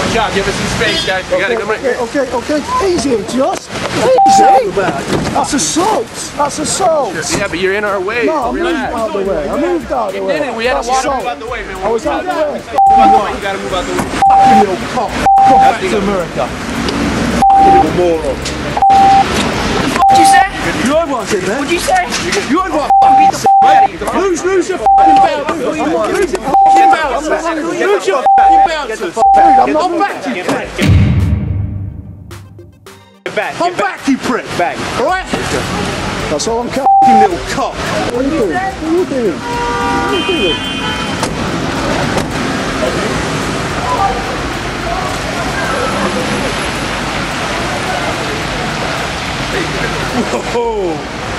Good job, give us some space, guys. We gotta Okay, come right okay, here. okay, okay. Easy, just easy. That's assault. That's assault. Yeah, but you're in our way. No, I moved Relax. out of the way. I moved out of the way. Didn't we had That's to walk assault. move out the way, man. I was out of the way. Move out the way. You gotta move out the way. Fucking little cock. Go back to America. Fucking little moron. What'd you say? You heard what I said, man? What'd you say? You heard what I fucking said, mate? Lose, lose your fucking bouncers. I'm not losing fucking bouncers. Lose your fucking bouncers. I'm not back to you, prick. Get back. I'm back, you prick. Back. Alright? That's all I'm fucking little cock. What are you doing? What are you doing? What are you doing? Whoa!